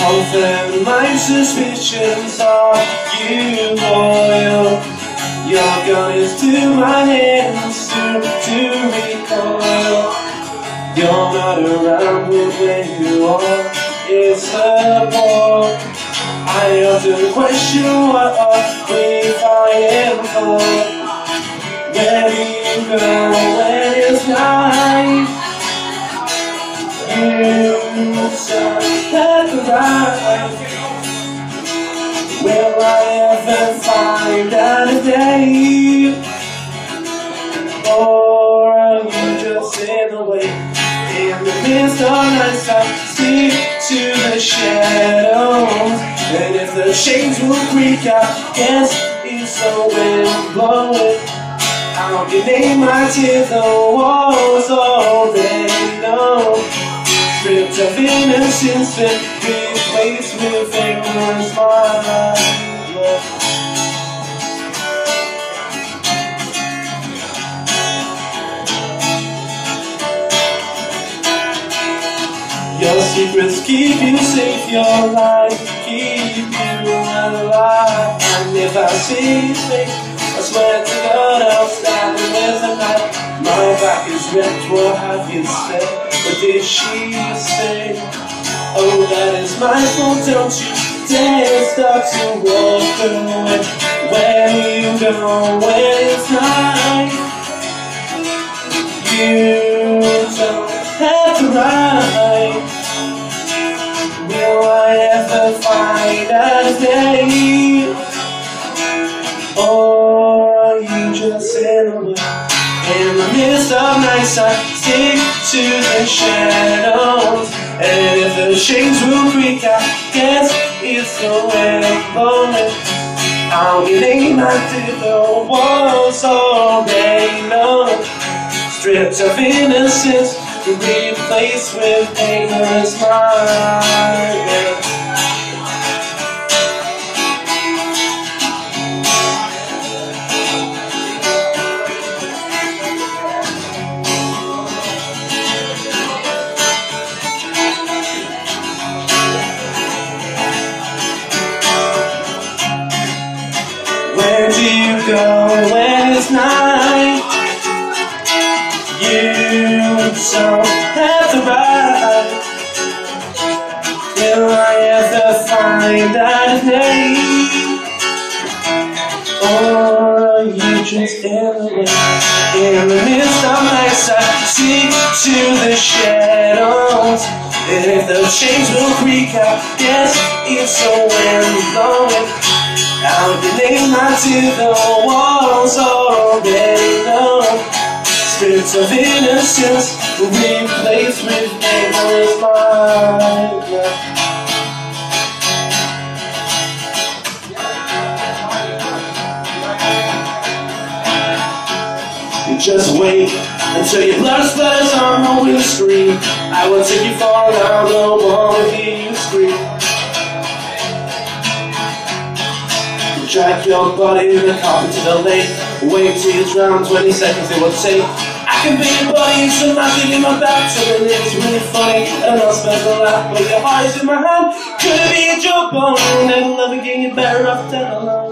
confirm my suspicions of you loyal Your gun is to my hands soon to recoil You're not around when you are It's a bore I often question what are we fighting for where do you go when it's night? You said at the right Will I ever find a day? Or are you just in the way? In the midst of night I speak to the shadows And if the shades will creak I guess it's the wind blowing how can they my tears the walls all they know of innocence and replaced with ignorance my Your secrets keep you safe, your lies keep you alive. And if I see fake I swear to God I'll stab him with a knife My back is ripped, what have you said? Did she say? Oh, that is my fault, don't you dare start to walk away Where you go when it's night You don't have to ride Will I ever find a day? Or are you just sail away In the midst of nights I stick to the shadows. And if the shades will creak I guess it's the wind blowing I'll get aim to the walls all day long. Stripped of innocence Replaced with ignorance mind find that day? Or you just get In the midst of nights I seek to the shadows And if the chains will creak I guess it's the wind blowing I'll be nailed to the walls all day long. Spirits of innocence will be replaced with nameless mind. Just wait until your blood splatters on the windscreen. I will take you far down, no one will hear you scream. Drag your body in the carpet to the lake Wait till you drown 20 seconds it will take I can be your body in some magic in my bathtub And it's really funny And I'll spend the laugh But your heart is in my hand Could it be a joke? Never love again You're better off dead alone